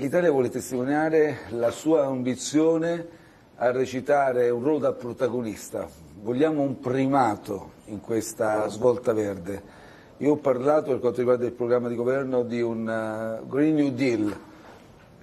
L'Italia vuole testimoniare la sua ambizione a recitare un ruolo da protagonista. Vogliamo un primato in questa svolta verde. Io ho parlato per quanto riguarda il programma di governo di un uh, Green New Deal,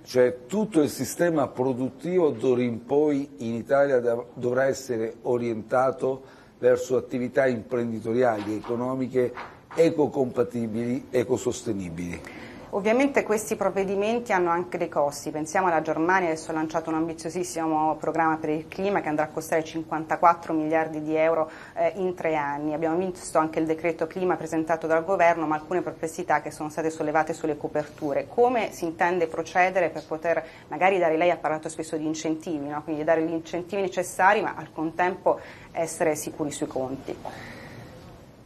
cioè tutto il sistema produttivo d'ora in poi in Italia dovrà essere orientato verso attività imprenditoriali, economiche ecocompatibili, ecosostenibili. Ovviamente questi provvedimenti hanno anche dei costi, pensiamo alla Germania, adesso ha lanciato un ambiziosissimo programma per il clima che andrà a costare 54 miliardi di euro eh, in tre anni. Abbiamo visto anche il decreto clima presentato dal governo, ma alcune perplessità che sono state sollevate sulle coperture. Come si intende procedere per poter, magari dare, lei ha parlato spesso di incentivi, no? quindi dare gli incentivi necessari ma al contempo essere sicuri sui conti?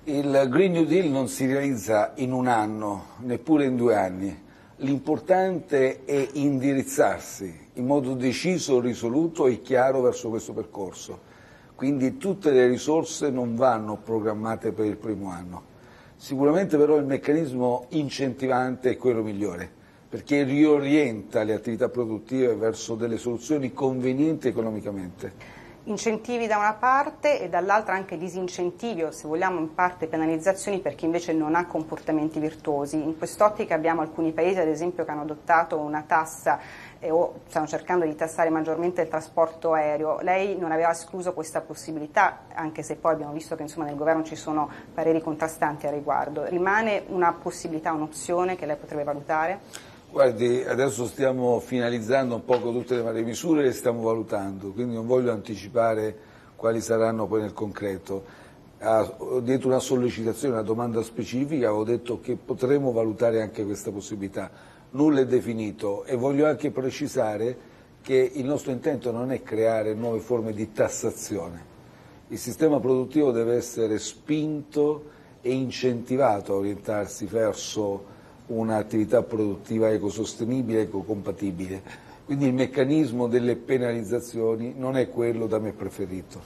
Il Green New Deal non si realizza in un anno, neppure in due anni. L'importante è indirizzarsi in modo deciso, risoluto e chiaro verso questo percorso. Quindi tutte le risorse non vanno programmate per il primo anno. Sicuramente però il meccanismo incentivante è quello migliore, perché riorienta le attività produttive verso delle soluzioni convenienti economicamente incentivi da una parte e dall'altra anche disincentivi o se vogliamo in parte penalizzazioni per chi invece non ha comportamenti virtuosi. In quest'ottica abbiamo alcuni paesi ad esempio che hanno adottato una tassa eh, o stanno cercando di tassare maggiormente il trasporto aereo. Lei non aveva escluso questa possibilità, anche se poi abbiamo visto che insomma, nel governo ci sono pareri contrastanti a riguardo. Rimane una possibilità, un'opzione che lei potrebbe valutare? Guardi, adesso stiamo finalizzando un poco tutte le varie misure e le stiamo valutando, quindi non voglio anticipare quali saranno poi nel concreto. Ho detto una sollecitazione, una domanda specifica, ho detto che potremo valutare anche questa possibilità. Nulla è definito e voglio anche precisare che il nostro intento non è creare nuove forme di tassazione. Il sistema produttivo deve essere spinto e incentivato a orientarsi verso un'attività produttiva ecosostenibile, ecocompatibile. Quindi il meccanismo delle penalizzazioni non è quello da me preferito.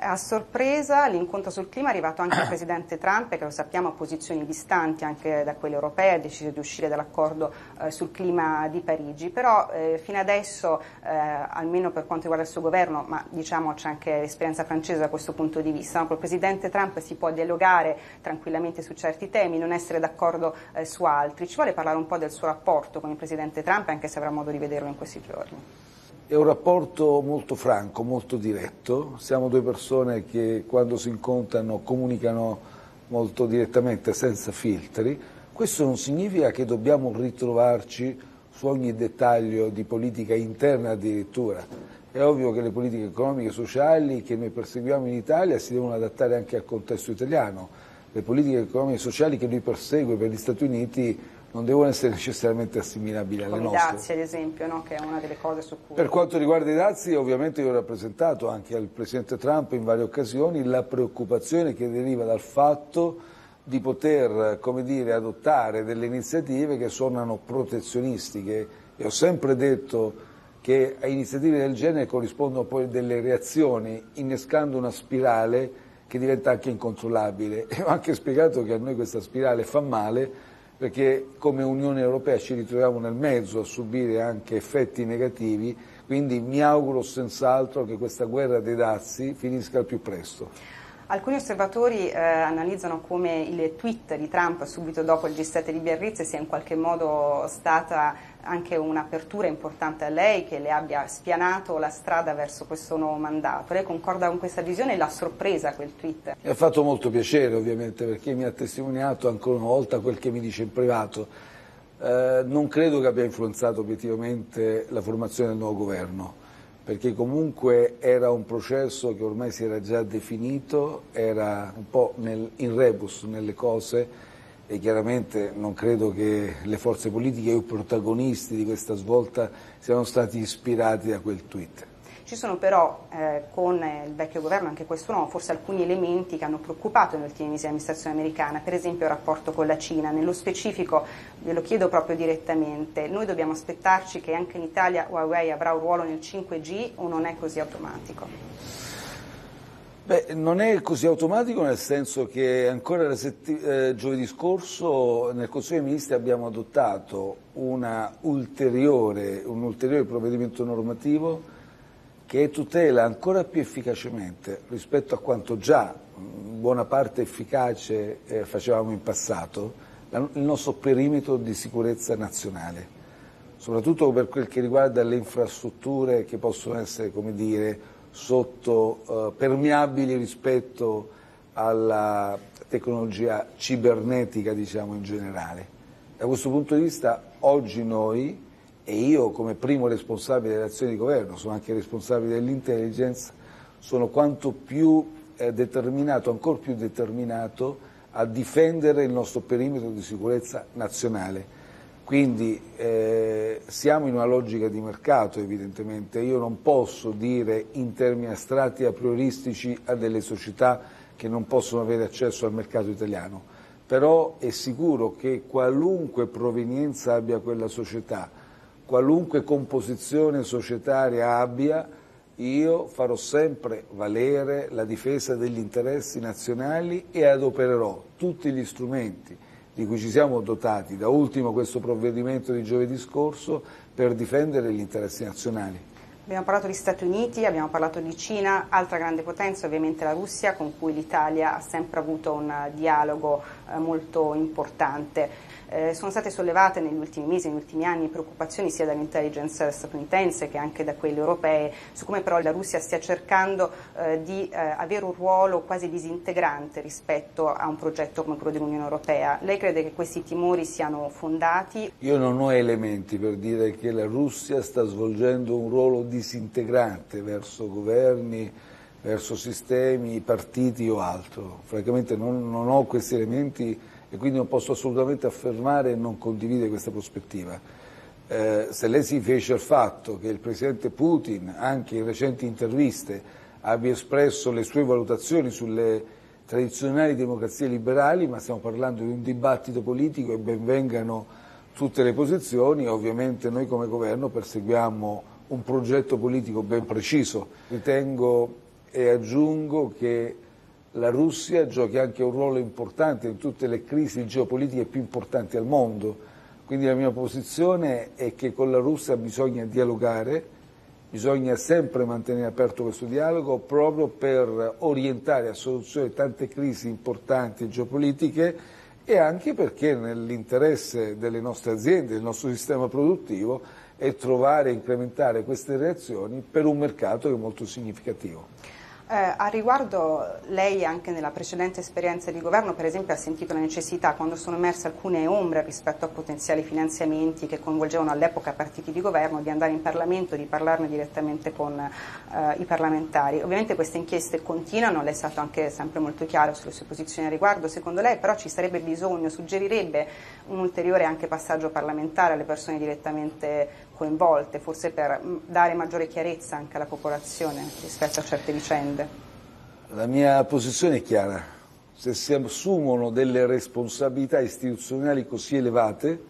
A sorpresa l'incontro sul clima è arrivato anche al Presidente Trump che lo sappiamo ha posizioni distanti anche da quelle europee, ha deciso di uscire dall'accordo eh, sul clima di Parigi, però eh, fino adesso, eh, almeno per quanto riguarda il suo governo, ma diciamo c'è anche l'esperienza francese da questo punto di vista, no? con il Presidente Trump si può dialogare tranquillamente su certi temi, non essere d'accordo eh, su altri. Ci vuole parlare un po' del suo rapporto con il Presidente Trump, anche se avrà modo di vederlo in questi giorni? È un rapporto molto franco, molto diretto, siamo due persone che quando si incontrano comunicano molto direttamente, senza filtri. Questo non significa che dobbiamo ritrovarci su ogni dettaglio di politica interna addirittura. È ovvio che le politiche economiche e sociali che noi perseguiamo in Italia si devono adattare anche al contesto italiano. Le politiche economiche e sociali che lui persegue per gli Stati Uniti non devono essere necessariamente assimilabili alle Come nostre. i dazi ad esempio, no? che è una delle cose su cui... Per quanto riguarda i dazi, ovviamente io ho rappresentato anche al Presidente Trump in varie occasioni la preoccupazione che deriva dal fatto di poter dire, adottare delle iniziative che suonano protezionistiche e ho sempre detto che a iniziative del genere corrispondono poi delle reazioni innescando una spirale che diventa anche incontrollabile e ho anche spiegato che a noi questa spirale fa male perché come Unione Europea ci ritroviamo nel mezzo a subire anche effetti negativi, quindi mi auguro senz'altro che questa guerra dei dazi finisca al più presto. Alcuni osservatori eh, analizzano come il tweet di Trump subito dopo il G7 di Biarritz sia in qualche modo stata anche un'apertura importante a lei che le abbia spianato la strada verso questo nuovo mandato. Lei concorda con questa visione e l'ha sorpresa quel tweet? Mi ha fatto molto piacere ovviamente perché mi ha testimoniato ancora una volta quel che mi dice in privato. Eh, non credo che abbia influenzato obiettivamente la formazione del nuovo governo perché comunque era un processo che ormai si era già definito, era un po' nel, in rebus nelle cose e chiaramente non credo che le forze politiche o i protagonisti di questa svolta siano stati ispirati da quel tweet. Ci sono però eh, con il vecchio governo, anche questo nuovo, forse alcuni elementi che hanno preoccupato negli ultimi mesi l'amministrazione americana, per esempio il rapporto con la Cina. Nello specifico, glielo chiedo proprio direttamente, noi dobbiamo aspettarci che anche in Italia Huawei avrà un ruolo nel 5G o non è così automatico? Beh, non è così automatico nel senso che ancora eh, giovedì scorso nel Consiglio dei Ministri abbiamo adottato ulteriore, un ulteriore provvedimento normativo che tutela ancora più efficacemente rispetto a quanto già in buona parte efficace eh, facevamo in passato la, il nostro perimetro di sicurezza nazionale, soprattutto per quel che riguarda le infrastrutture che possono essere, come dire, sotto, eh, permeabili rispetto alla tecnologia cibernetica diciamo, in generale. Da questo punto di vista oggi noi, e io come primo responsabile delle azioni di governo, sono anche responsabile dell'intelligence, sono quanto più eh, determinato, ancora più determinato a difendere il nostro perimetro di sicurezza nazionale. Quindi eh, siamo in una logica di mercato evidentemente, io non posso dire in termini astratti a prioristici a delle società che non possono avere accesso al mercato italiano, però è sicuro che qualunque provenienza abbia quella società, qualunque composizione societaria abbia, io farò sempre valere la difesa degli interessi nazionali e adopererò tutti gli strumenti di cui ci siamo dotati, da ultimo questo provvedimento di giovedì scorso, per difendere gli interessi nazionali. Abbiamo parlato di Stati Uniti, abbiamo parlato di Cina, altra grande potenza ovviamente la Russia con cui l'Italia ha sempre avuto un dialogo eh, molto importante. Eh, sono state sollevate negli ultimi mesi, negli ultimi anni, preoccupazioni sia dall'intelligence statunitense che anche da quelle europee su come però la Russia stia cercando eh, di eh, avere un ruolo quasi disintegrante rispetto a un progetto come quello dell'Unione Europea. Lei crede che questi timori siano fondati? Io non ho elementi per dire che la Russia sta svolgendo un ruolo disintegrante verso governi, verso sistemi, partiti o altro. Francamente non, non ho questi elementi e quindi non posso assolutamente affermare e non condividere questa prospettiva. Eh, se lei si riferisce al fatto che il Presidente Putin, anche in recenti interviste, abbia espresso le sue valutazioni sulle tradizionali democrazie liberali, ma stiamo parlando di un dibattito politico e benvengano tutte le posizioni, ovviamente noi come governo perseguiamo un progetto politico ben preciso. Ritengo e aggiungo che la Russia giochi anche un ruolo importante in tutte le crisi geopolitiche più importanti al mondo. Quindi la mia posizione è che con la Russia bisogna dialogare, bisogna sempre mantenere aperto questo dialogo proprio per orientare a soluzione tante crisi importanti geopolitiche e anche perché nell'interesse delle nostre aziende, del nostro sistema produttivo, è trovare e incrementare queste reazioni per un mercato che è molto significativo. Eh, a riguardo lei anche nella precedente esperienza di governo per esempio ha sentito la necessità quando sono emerse alcune ombre rispetto a potenziali finanziamenti che coinvolgevano all'epoca partiti di governo di andare in Parlamento di parlarne direttamente con eh, i parlamentari. Ovviamente queste inchieste continuano, lei è stato anche sempre molto chiaro sulle sue posizioni a riguardo, secondo lei però ci sarebbe bisogno, suggerirebbe un ulteriore anche passaggio parlamentare alle persone direttamente coinvolte, forse per mm, dare maggiore chiarezza anche alla popolazione rispetto a certe vicende? La mia posizione è chiara. Se si assumono delle responsabilità istituzionali così elevate,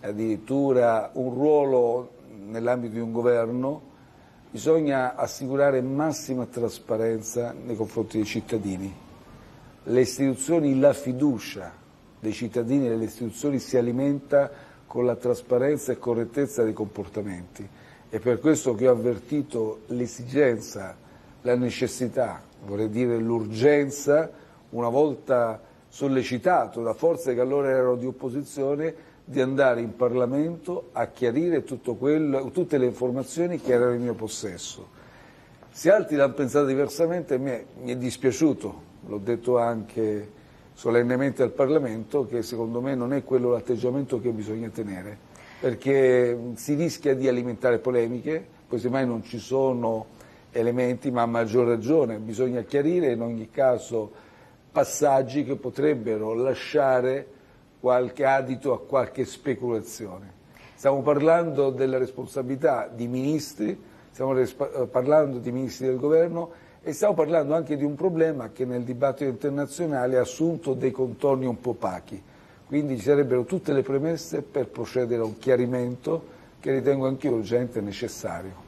addirittura un ruolo nell'ambito di un governo, bisogna assicurare massima trasparenza nei confronti dei cittadini. Le istituzioni, la fiducia dei cittadini nelle istituzioni si alimenta con la trasparenza e correttezza dei comportamenti. È per questo che ho avvertito l'esigenza, la necessità, vorrei dire l'urgenza, una volta sollecitato da forze che allora erano di opposizione, di andare in Parlamento a chiarire quello, tutte le informazioni che erano in mio possesso. Se altri l'hanno pensato diversamente, mi è, mi è dispiaciuto, l'ho detto anche solennemente al Parlamento che secondo me non è quello l'atteggiamento che bisogna tenere, perché si rischia di alimentare polemiche, poi semmai non ci sono elementi, ma a maggior ragione bisogna chiarire in ogni caso passaggi che potrebbero lasciare qualche adito a qualche speculazione. Stiamo parlando della responsabilità di ministri, stiamo parlando di ministri del governo e stiamo parlando anche di un problema che nel dibattito internazionale ha assunto dei contorni un po' opachi. Quindi ci sarebbero tutte le premesse per procedere a un chiarimento che ritengo anche urgente e necessario.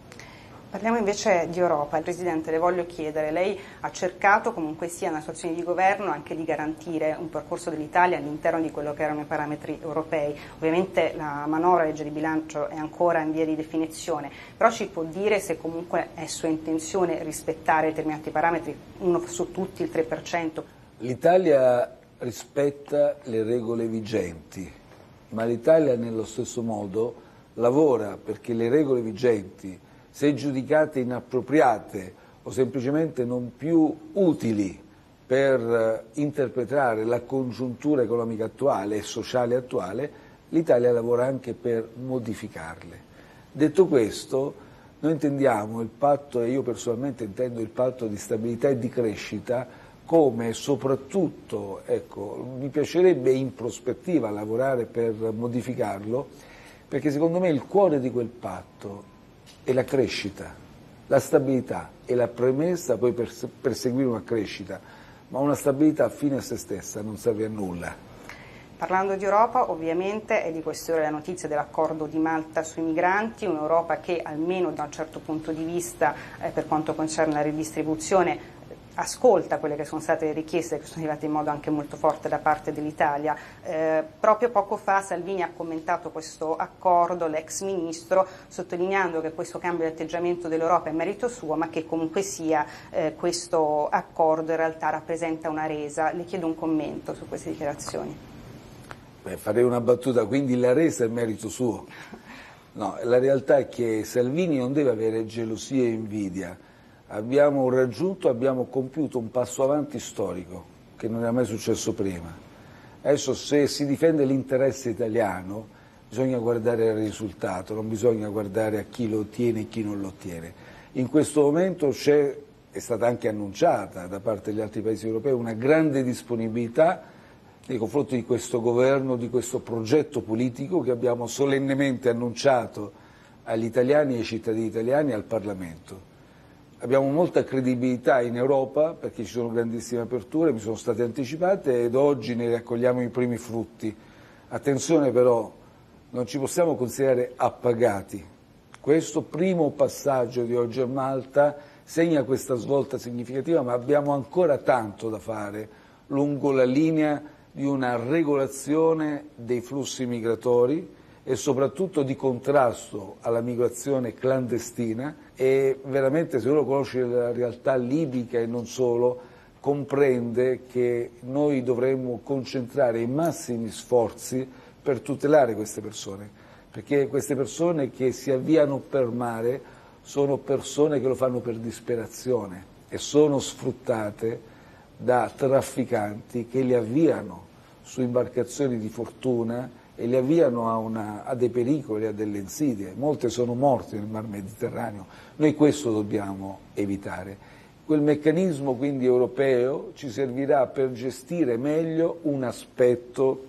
Parliamo invece di Europa. Presidente, le voglio chiedere, lei ha cercato comunque sia nella situazione di governo anche di garantire un percorso dell'Italia all'interno di quello che erano i parametri europei. Ovviamente la manovra legge di bilancio è ancora in via di definizione, però ci può dire se comunque è sua intenzione rispettare determinati parametri, uno su tutti il 3%? L'Italia rispetta le regole vigenti, ma l'Italia nello stesso modo lavora perché le regole vigenti se giudicate inappropriate o semplicemente non più utili per eh, interpretare la congiuntura economica attuale e sociale attuale, l'Italia lavora anche per modificarle. Detto questo, noi intendiamo il patto, e io personalmente intendo il patto di stabilità e di crescita, come soprattutto, ecco, mi piacerebbe in prospettiva lavorare per modificarlo, perché secondo me il cuore di quel patto è la crescita, la stabilità è la premessa poi per perseguire una crescita, ma una stabilità fine a se stessa non serve a nulla. Parlando di Europa, ovviamente è di queste ore la notizia dell'accordo di Malta sui migranti, un'Europa che almeno da un certo punto di vista eh, per quanto concerne la ridistribuzione ascolta quelle che sono state le richieste che sono arrivate in modo anche molto forte da parte dell'Italia. Eh, proprio poco fa Salvini ha commentato questo accordo, l'ex ministro, sottolineando che questo cambio di atteggiamento dell'Europa è merito suo, ma che comunque sia eh, questo accordo in realtà rappresenta una resa. Le chiedo un commento su queste dichiarazioni. Beh, farei una battuta, quindi la resa è merito suo. No, la realtà è che Salvini non deve avere gelosia e invidia abbiamo raggiunto, abbiamo compiuto un passo avanti storico che non era mai successo prima. Adesso se si difende l'interesse italiano bisogna guardare al risultato, non bisogna guardare a chi lo ottiene e chi non lo ottiene. In questo momento c'è, è stata anche annunciata da parte degli altri paesi europei, una grande disponibilità nei confronti di questo governo, di questo progetto politico che abbiamo solennemente annunciato agli italiani ai cittadini italiani e al Parlamento abbiamo molta credibilità in Europa perché ci sono grandissime aperture, mi sono state anticipate ed oggi ne raccogliamo i primi frutti. Attenzione però, non ci possiamo considerare appagati. Questo primo passaggio di oggi a Malta segna questa svolta significativa, ma abbiamo ancora tanto da fare lungo la linea di una regolazione dei flussi migratori e soprattutto di contrasto alla migrazione clandestina e veramente se uno conosce la realtà libica e non solo comprende che noi dovremmo concentrare i massimi sforzi per tutelare queste persone, perché queste persone che si avviano per mare sono persone che lo fanno per disperazione e sono sfruttate da trafficanti che li avviano su imbarcazioni di fortuna e li avviano a, una, a, dei pericoli, a delle insidie. Molte sono morte nel Mar Mediterraneo. Noi questo dobbiamo evitare. Quel meccanismo quindi europeo ci servirà per gestire meglio un aspetto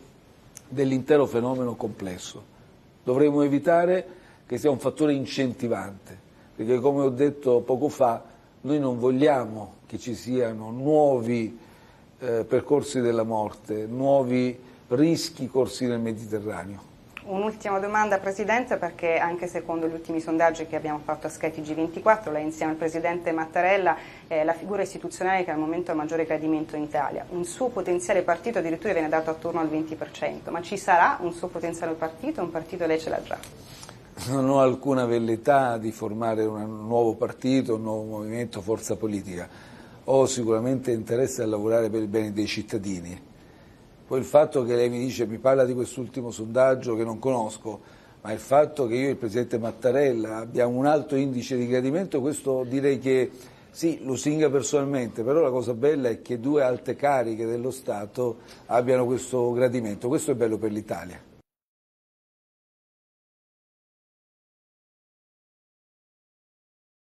dell'intero fenomeno complesso. Dovremo evitare che sia un fattore incentivante, perché come ho detto poco fa, noi non vogliamo che ci siano nuovi eh, percorsi della morte, nuovi rischi corsi nel Mediterraneo. Un'ultima domanda Presidente perché anche secondo gli ultimi sondaggi che abbiamo fatto a Sky G24 lei insieme al Presidente Mattarella è la figura istituzionale che al momento ha maggiore gradimento in Italia. Un suo potenziale partito addirittura viene dato attorno al 20%, ma ci sarà un suo potenziale partito? Un partito lei ce l'ha già? Non ho alcuna velleità di formare un nuovo partito, un nuovo movimento, forza politica. Ho sicuramente interesse a lavorare per il bene dei cittadini poi il fatto che lei mi dice, mi parla di quest'ultimo sondaggio che non conosco, ma il fatto che io e il Presidente Mattarella abbiamo un alto indice di gradimento, questo direi che sì, lo singa personalmente, però la cosa bella è che due alte cariche dello Stato abbiano questo gradimento, questo è bello per l'Italia.